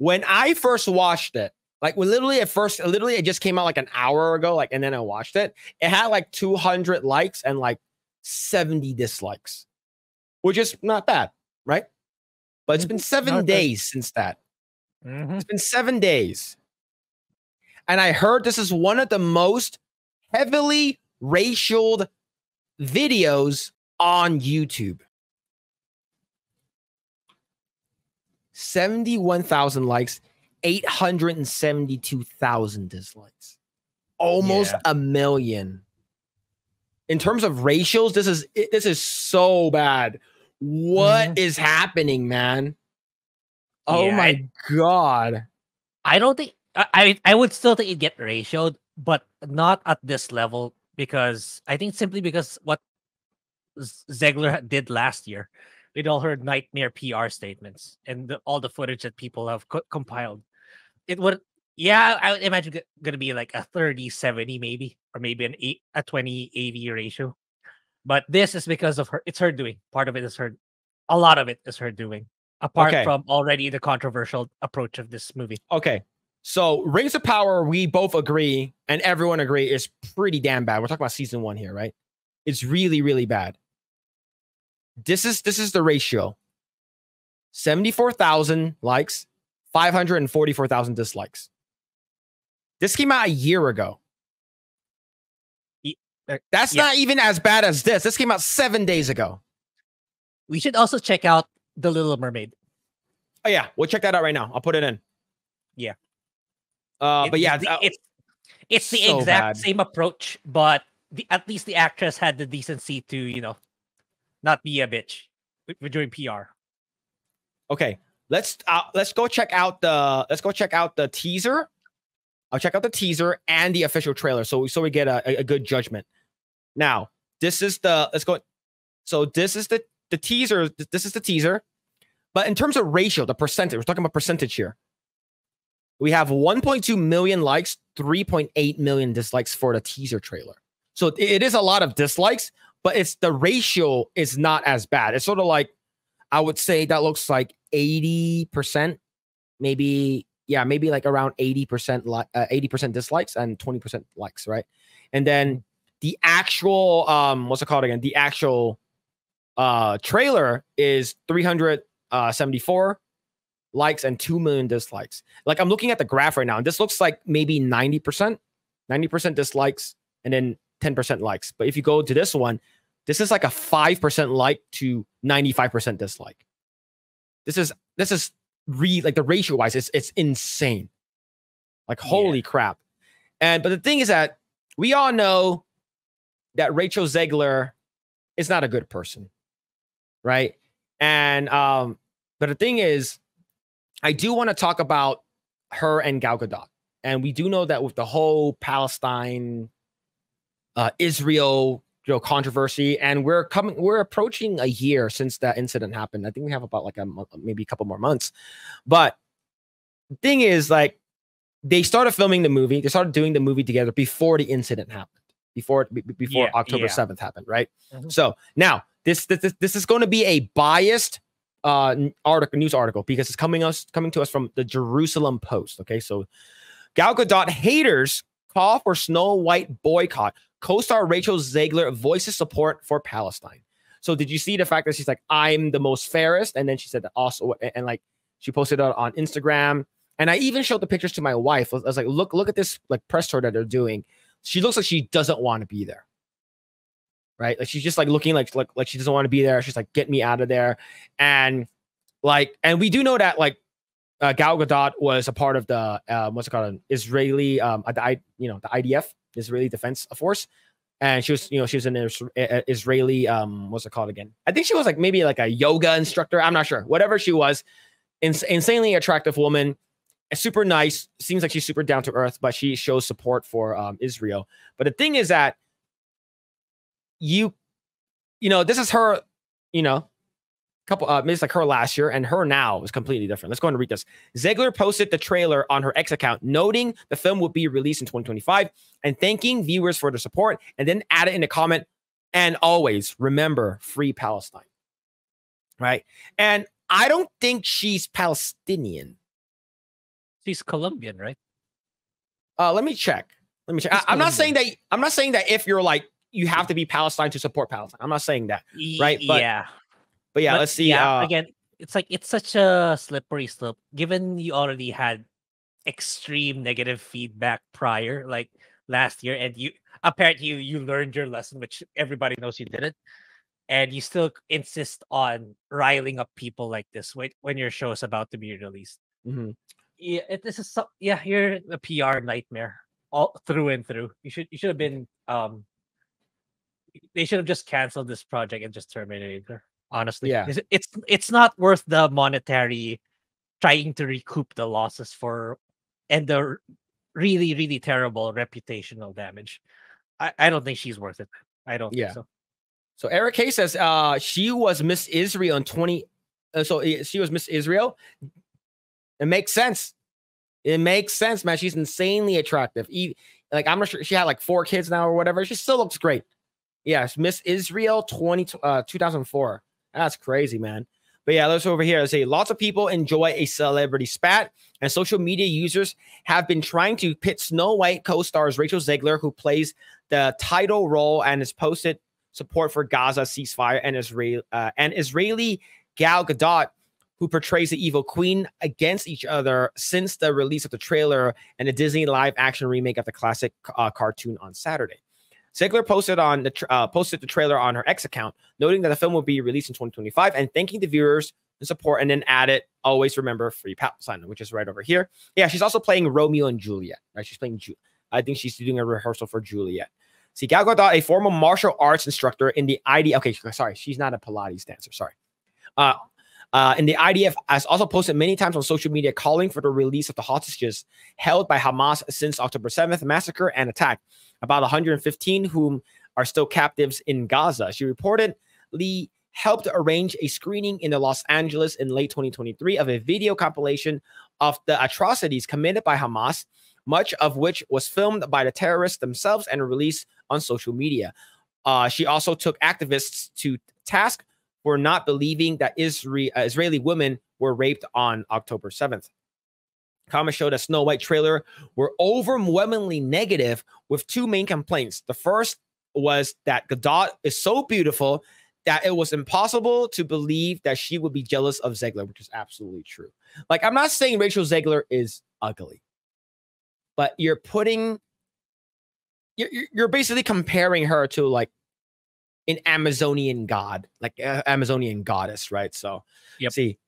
when I first watched it, like when literally at first, literally it just came out like an hour ago, like and then I watched it. It had like 200 likes and like 70 dislikes, which is not bad, right? But it's been seven Not days since that. Mhm. It's been seven days. And I heard this is one of the most heavily ratioed videos on YouTube. 71,000 likes, 872,000 dislikes. Almost Yeah. a million. In terms of ratios, this is this is so bad. What mm-hmm. is happening, man? Oh Yeah, my I- god. I don't think I, I would still think it get ratioed, but not at this level because I think simply because what Zegler did last year, we'd all heard nightmare PR statements and the, all the footage that people have co- compiled. It would, yeah, I would imagine g- gonna be like a 30 70 maybe, or maybe an eight a 20 80 ratio. But this is because of her. It's her doing. Part of it is her. A lot of it is her doing. Apart Okay. from already the controversial approach of this movie. Okay. So Rings of Power, we both agree, and everyone agree, is pretty damn bad. We're talking about season one here, right? It's really, really bad. This is this is the ratio. 74,000 likes, 544,000 dislikes. This came out a year ago. Uh, That's yeah. not even as bad as this. This came out seven days ago. We should also check out The Little Mermaid. Oh yeah, we'll check that out right now. I'll put it in. Yeah. Uh, It- but yeah, the- uh, it's it's the so exact bad. same approach, but the, at least the actress had the decency to you know not be a bitch We're doing PR. Okay, let's uh, let's go check out the let's go check out the teaser. I'll check out the teaser and the official trailer, so we so we get a, a, good judgment. Now, this is the let's go. So this is the the teaser. This is the teaser, but in terms of ratio, the percentage, we're talking about percentage here. We have 1.2 million likes, 3.8 million dislikes for the teaser trailer. So it is a lot of dislikes, but it's the ratio is not as bad. It's sort of like I would say that looks like 80%, maybe, yeah, maybe like around 80% like uh, 80% dislikes and 20% likes, right? And then the actual um what's it called again? The actual uh trailer is 374 likes and 2 million dislikes. Like I'm looking at the graph right now, and this looks like maybe 90%, 90% dislikes and then 10% likes. But if you go to this one, this is like a 5% like to 95% dislike. This is this is re like the ratio wise, it's it's insane. Like holy crap. And but the thing is that we all know that Rachel Zegler is not a good person. Right? And um but the thing is I do want to talk about her and Gal Gadot. And we do know that with the whole Palestine uh Israel you know controversy and we're coming we're approaching a year since that incident happened i think we have about like a maybe a couple more months but the thing is like they started filming the movie they started doing the movie together before the incident happened before be- be- before Yeah, october yeah. 7th happened right Mhm. so now this this this- this is going to be a biased uh article news article because it's coming us coming to us from the jerusalem post okay so gal gadot haters call for snow white boycott co-star Rachel Zegler voices support for Palestine. So did you see the fact that she's like, I'm the most fairest? And then she said that also, and, and, like she posted it on Instagram. And I even showed the pictures to my wife. I was, I was like, look, look at this like press tour that they're doing. She looks like she doesn't want to be there. Right? Like she's just like looking like like like she doesn't want to be there. She's like, get me out of there. And like, and we do know that like uh, Gal Gadot was a part of the uh, what's it called, an Israeli um, the you know, the IDF, Israeli Defense Force, and she was, you know, she was an Israeli um, what's it called again? I think she was like maybe like a yoga instructor. I'm not sure. Whatever she was, ins- insanely attractive woman, super nice. Seems like she's super down to earth, but she shows support for um, Israel. But the thing is that you, you know, this is her, you know, couple uh it's like her last year and her now is completely different. Let's go and read this. Zegler posted the trailer on her X account, noting the film will be released in 2025 and thanking viewers for their support, and then added in a comment, and always remember free Palestine. Right. And I don't think she's Palestinian. She's Colombian, right? Uh, let me check. Let me check. I, am not saying that. I'm not saying that if you're like you have to be Palestine to support Palestine. I'm not saying that, right? But, yeah. But yeah, but, let's see. Yeah, uh, again, it's like it's such a slippery slope. Given you already had extreme negative feedback prior, like last year, and you apparently you you learned your lesson, which everybody knows you didn't, and you still insist on riling up people like this when when your show is about to be released. Mm-hmm. Yeah, it, this is so, yeah, you're a PR nightmare all through and through. You should you should have been um they should have just canceled this project and just terminated it. Honestly, yeah, it's, it's not worth the monetary trying to recoup the losses for and the really really terrible reputational damage. I, I don't think she's worth it. I don't yeah. so. So Eric K says uh she was Miss Israel in 20 uh, so she was Miss Israel. It makes sense. It makes sense, man. She's insanely attractive. like I'm not sure she had like four kids now or whatever. She still looks great. Yes, Miss Israel 20 uh 2004. That's crazy, man. But yeah, let's over here. I say lots of people enjoy a celebrity spat, and social media users have been trying to pit Snow White co-stars Rachel Zegler, who plays the title role and has posted support for Gaza ceasefire and Israel uh, and Israeli Gal Gadot, who portrays the evil queen, against each other since the release of the trailer and the Disney live action remake of the classic uh, cartoon on Saturday. Zegler posted on the uh, posted the trailer on her X account, noting that the film will be released in 2025 and thanking the viewers and support, and then added, "Always remember free Palestine," which is right over here. Yeah, she's also playing Romeo and Juliet. Right, she's playing. Ju- I think she's doing a rehearsal for Juliet. See, Gal Gadot, a former martial arts instructor in the ID. Okay, sorry, she's not a Pilates dancer. Sorry. Uh, uh, and the IDF has also posted many times on social media calling for the release of the hostages held by Hamas since October 7th massacre and attack about 115 whom are still captives in Gaza. She reportedly helped arrange a screening in the Los Angeles in late 2023 of a video compilation of the atrocities committed by Hamas, much of which was filmed by the terrorists themselves and released on social media. Uh, she also took activists to task for not believing that Israel, uh, Israeli women were raped on October 7th. Comments showed a Snow White trailer were overwhelmingly negative with two main complaints. The first was that Gadot is so beautiful that it was impossible to believe that she would be jealous of Zegler, which is absolutely true. Like, I'm not saying Rachel Zegler is ugly, but you're putting, you're, you're basically comparing her to like an Amazonian god, like uh, Amazonian goddess, right? So, yep. see,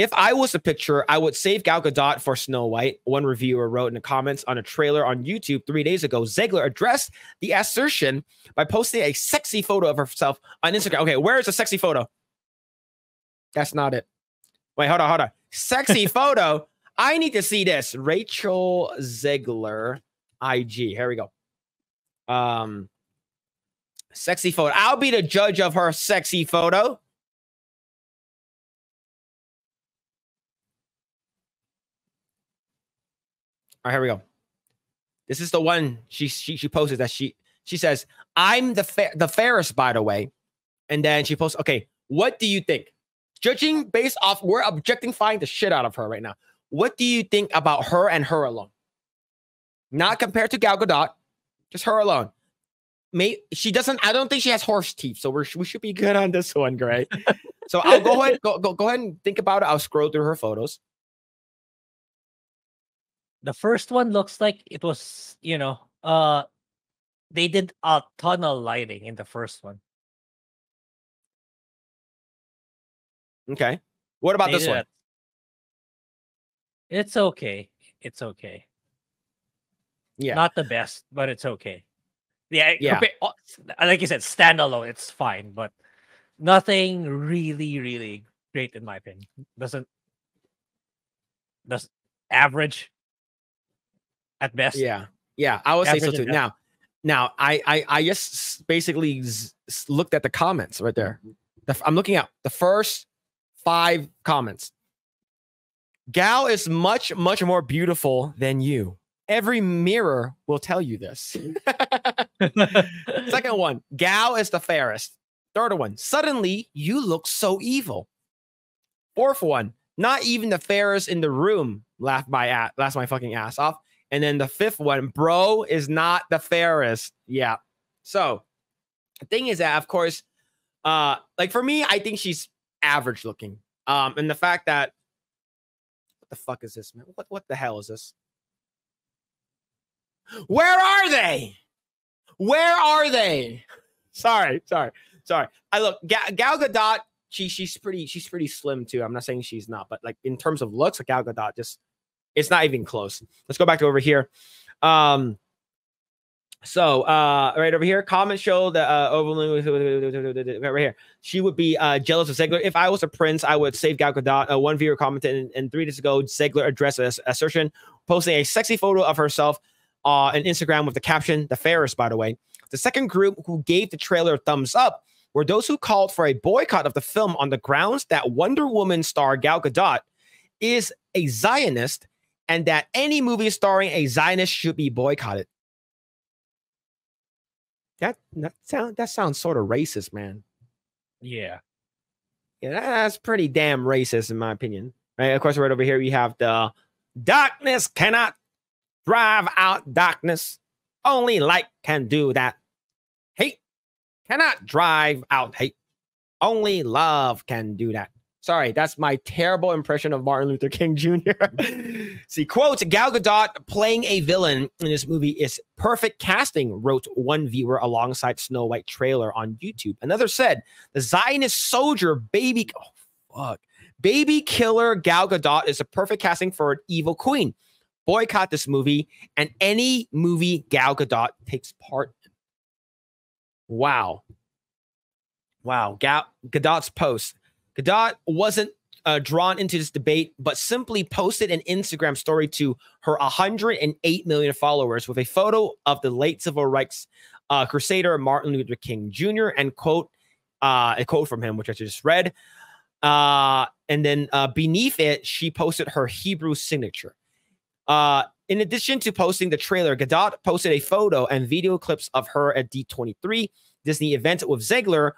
if I was a picture, I would save Gal Gadot for Snow White. One reviewer wrote in the comments on a trailer on YouTube three days ago. Zegler addressed the assertion by posting a sexy photo of herself on Instagram. Okay, where is the sexy photo? That's not it. Wait, hold on, hold on. Sexy photo. I need to see this. Rachel Zegler, IG. Here we go. Um, sexy photo. I'll be the judge of her sexy photo. All right, here we go. This is the one she she she posted that she she says, "I'm the fa- the fairest, by the way," and then she posts, "Okay, what do you think? Judging based off, we're objectifying the shit out of her right now. What do you think about her and her alone? Not compared to Gal Gadot, just her alone. May she doesn't. I don't think she has horse teeth, so we're we should be good on this one, Grae. so I'll go ahead go, go go ahead and think about it. I'll scroll through her photos the first one looks like it was, you know, uh they did a ton of lighting in the first one. Okay. What about They this one? It's okay. It's okay. Yeah. Not the best, but it's okay. Yeah, Yeah. Uh, s- like you said, standalone, it's fine, but nothing really, really great in my opinion. Doesn't does average at best. Yeah, yeah, I would say so too. Now, now I I I just basically looked at the comments right there. Mm-hmm. The f- I'm looking at the first five comments. Gal is much much more beautiful than you. Every mirror will tell you this. Second one, Gal is the fairest. Third one, suddenly you look so evil. Fourth one, not even the fairest in the room Laugh my ass, laugh my fucking ass off. And then the fifth one, bro, is not the fairest. Yeah. So the thing is that, of course, uh, like for me, I think she's average looking. Um, and the fact that what the fuck is this, man? What what the hell is this? Where are they? Where are they? Sorry, sorry, sorry. I look Ga- Gal Gadot. She she's pretty she's pretty slim too. I'm not saying she's not, but like in terms of looks, like Gal Gadot just it's not even close. Let's go back to over here. Um, so uh, right over here, comments show that uh, right here, she would be uh, jealous of Zegler. If I was a prince, I would save Gal Gadot. Uh, one viewer commented, and, and three days ago, Zegler addressed an assertion, posting a sexy photo of herself uh, on Instagram with the caption, "The fairest." By the way, the second group who gave the trailer a thumbs up were those who called for a boycott of the film on the grounds that Wonder Woman star Gal Gadot is a Zionist and that any movie starring a Zionist should be boycotted. That that sound that sounds sort of racist, man. Yeah. Yeah, that, that's pretty damn racist in my opinion. Right? Of course, right over here we have the darkness cannot drive out darkness. Only light can do that. Hate cannot drive out hate. Only love can do that. Sorry, that's my terrible impression of Martin Luther King Jr. See, quote Gal Gadot playing a villain in this movie is perfect casting, wrote one viewer alongside Snow White trailer on YouTube. Another said, the Zionist soldier baby, oh, fuck, baby killer Gal Gadot is a perfect casting for an evil queen. Boycott this movie and any movie Gal Gadot takes part in. Wow. Wow. Gal Gadot's post Gadot wasn't uh, drawn into this debate, but simply posted an Instagram story to her 108 million followers with a photo of the late civil rights uh, crusader Martin Luther King Jr. and quote uh, a quote from him, which I just read. Uh, and then uh, beneath it, she posted her Hebrew signature. Uh, in addition to posting the trailer, Gadot posted a photo and video clips of her at D23 Disney event with Zegler,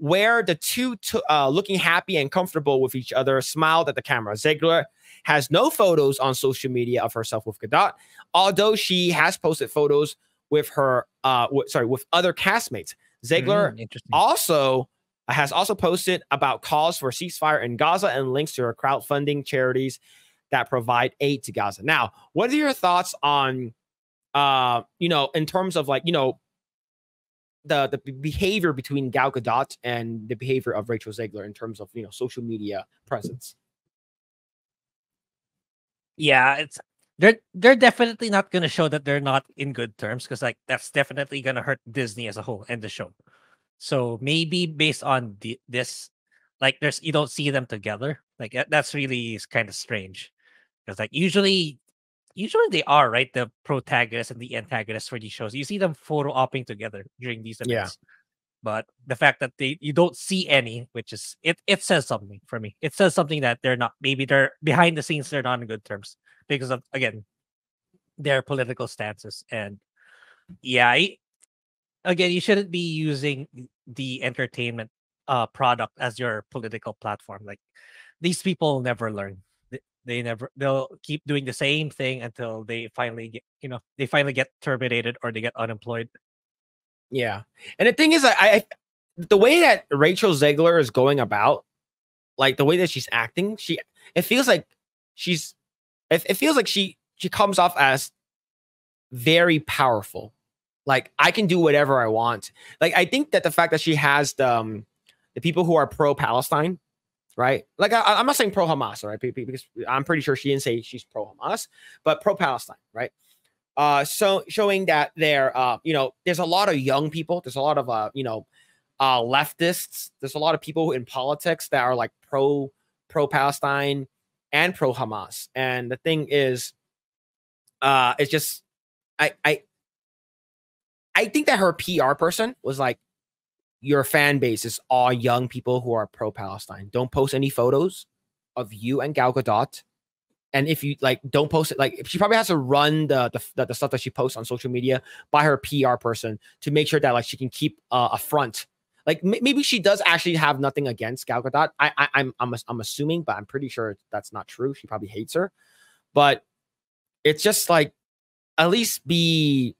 where the two t- uh, looking happy and comfortable with each other smiled at the camera. Zegler has no photos on social media of herself with Gadot, although she has posted photos with her, uh, w- sorry, with other castmates. Zegler mm, also has also posted about calls for ceasefire in Gaza and links to her crowdfunding charities that provide aid to Gaza. Now, what are your thoughts on, uh, you know, in terms of like, you know, the the behavior between Gal Gadot and the behavior of Rachel Zegler in terms of you know social media presence. Yeah, it's they're they're definitely not going to show that they're not in good terms because like that's definitely going to hurt Disney as a whole and the show. So maybe based on the, this, like there's you don't see them together. Like that's really kind of strange because like usually usually they are right? The protagonist and the antagonist for these shows. You see them photo opping together during these events. Yeah. but the fact that they you don't see any which is it it says something for me. It says something that they're not maybe they're behind the scenes they're not in good terms because of again their political stances. And yeah I, again you shouldn't be using the entertainment uh product as your political platform. Like these people never learn they never they'll keep doing the same thing until they finally get you know they finally get terminated or they get unemployed. Yeah and the thing is i, I the way that rachel zegler is going about like the way that she's acting she it feels like she's it, it feels like she she comes off as very powerful. Like i can do whatever i want. Like i think that the fact that she has the um, the people who are pro palestine right? Like I, am not saying pro Hamas, right? Because I'm pretty sure she didn't say she's pro Hamas, but pro Palestine, right? Uh, so showing that there, uh, you know, there's a lot of young people, there's a lot of uh, you know, uh, leftists, there's a lot of people in politics that are like pro pro Palestine and pro Hamas, and the thing is, uh, it's just I I I think that her PR person was like, your fan base is all young people who are pro Palestine. Don't post any photos of you and Gal Gadot. And if you like, don't post it. Like, she probably has to run the the, the stuff that she posts on social media by her PR person to make sure that like she can keep uh, a front. Like m- maybe she does actually have nothing against Gal Gadot. I, I I'm I'm I'm assuming, but I'm pretty sure that's not true. She probably hates her. but it's just like at least be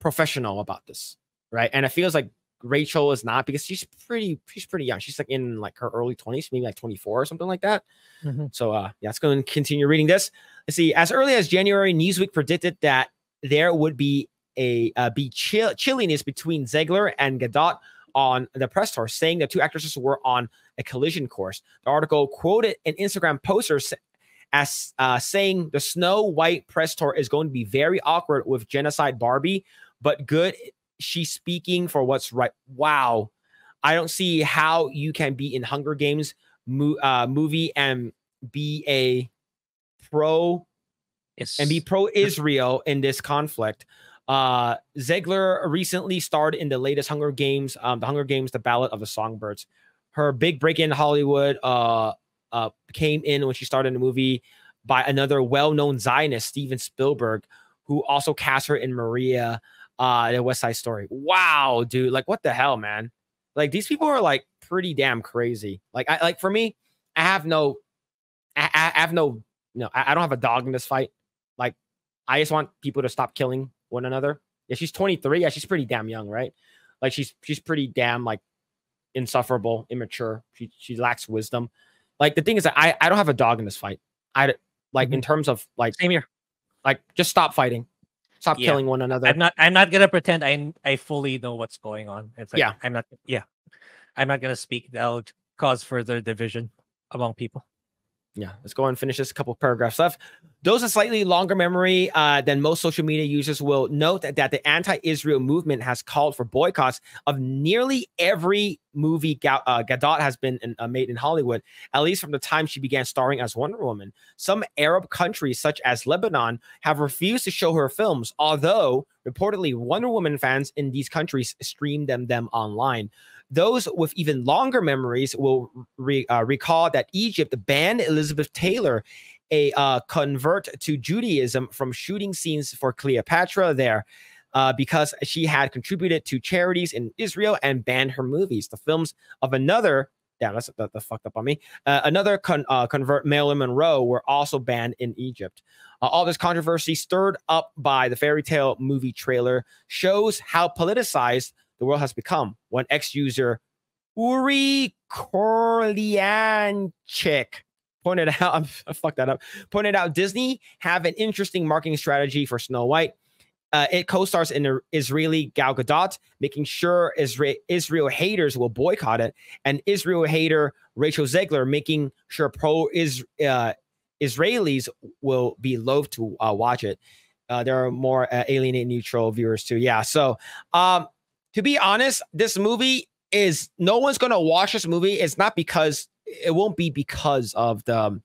professional about this, right? And it feels like Rachel is not because she's pretty she's pretty young. She's like in like her early 20s, maybe like 24 or something like that. Mm-hmm. So uh yeah, let's go and continue reading this. Let's see. As early as January, Newsweek predicted that there would be a uh, be chill- chilliness between Zegler and Gadot on the press tour, saying the two actresses were on a collision course. The article quoted an Instagram poster as uh, saying the Snow White press tour is going to be very awkward with genocide Barbie, but good. She's speaking for what's right. Wow. I don't see how you can be in Hunger Games mo- uh, movie and be a pro yes. and be pro Israel in this conflict. Uh, Zegler recently starred in the latest Hunger Games, um, the Hunger Games, the Ballad of the Songbirds. Her big break in Hollywood uh, uh, came in when she started in the movie by another well-known Zionist, Steven Spielberg, who also cast her in Maria, uh, the West Side Story. Wow, dude! Like, what the hell, man? Like, these people are like pretty damn crazy. Like, I like for me, I have no, I, I have no, no, I, I don't have a dog in this fight. Like, I just want people to stop killing one another. Yeah, she's 23. Yeah, she's pretty damn young, right? Like, she's she's pretty damn like insufferable, immature. She she lacks wisdom. Like the thing is that I I don't have a dog in this fight. I like mm-hmm. in terms of like same here. Like just stop fighting. Stop yeah. killing one another. I'm not I'm not gonna pretend I I fully know what's going on. It's like, yeah. I'm not yeah. I'm not gonna speak. That'll cause further division among people yeah, let's go and finish this. A couple paragraphs left. Those with slightly longer memory uh, than most social media users will note that, that the anti-Israel movement has called for boycotts of nearly every movie Ga- uh, Gadot has been in, uh, made in Hollywood, at least from the time she began starring as Wonder Woman. Some Arab countries, such as Lebanon, have refused to show her films, although reportedly Wonder Woman fans in these countries stream them them online. Those with even longer memories will re, uh, recall that Egypt banned Elizabeth Taylor, a uh, convert to Judaism, from shooting scenes for Cleopatra there. Uh, because she had contributed to charities in Israel and banned her movies. The films of another, yeah, that's that, that fucked up on me. Uh, another con, uh, convert, Marilyn Monroe, were also banned in Egypt. Uh, all this controversy, stirred up by the fairy tale movie trailer, shows how politicized the world has become. One ex user, Uri Kurlianchik, pointed out, I fucked that up, pointed out Disney have an interesting marketing strategy for Snow White. Uh, it co-stars in Israeli Gal Gadot, making sure Isra- Israel haters will boycott it, and Israel hater Rachel Zegler making sure pro uh, Israelis will be loath to uh, watch it. Uh, there are more uh, neutral viewers too. Yeah. So, um, to be honest, this movie is no one's gonna watch this movie. It's not because it won't be because of the. Um,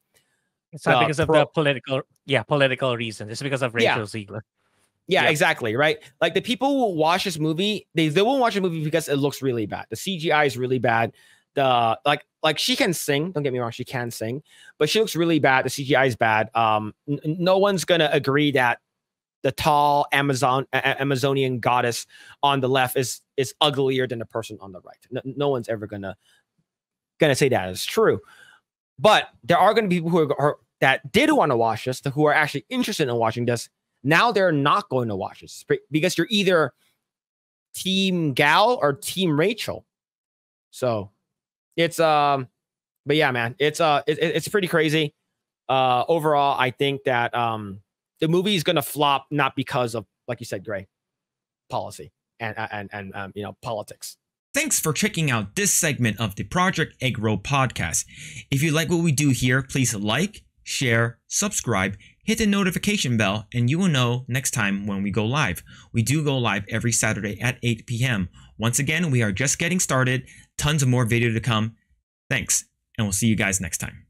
it's not because pro- of the political, yeah, political reason. It's because of Rachel yeah. Zegler. Yeah, yeah, exactly. Right. Like the people who watch this movie, they, they won't watch the movie because it looks really bad. The CGI is really bad. The like like she can sing. Don't get me wrong, she can sing, but she looks really bad. The CGI is bad. Um, n- no one's gonna agree that the tall Amazon a- Amazonian goddess on the left is is uglier than the person on the right. No, no one's ever gonna gonna say that is true. But there are going to be people who are, are that did want to watch this, who are actually interested in watching this. Now they're not going to watch this because you're either team Gal or team Rachel. So it's um, but yeah, man, it's uh, it, it's pretty crazy. Uh, overall, I think that um, the movie is going to flop not because of like you said Grae policy and and and um, you know politics Thanks for checking out this segment of the Project Eggroll podcast. If you like what we do here, please like, share, subscribe, hit the notification bell, and you will know next time when we go live. We do go live every Saturday at 8 p.m. Once again, we are just getting started. Tons of more video to come. Thanks, and we'll see you guys next time.